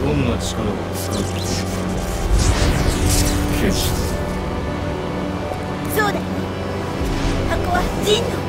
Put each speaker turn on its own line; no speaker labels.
どんな力を使う？か決して
そうだよ箱はジの。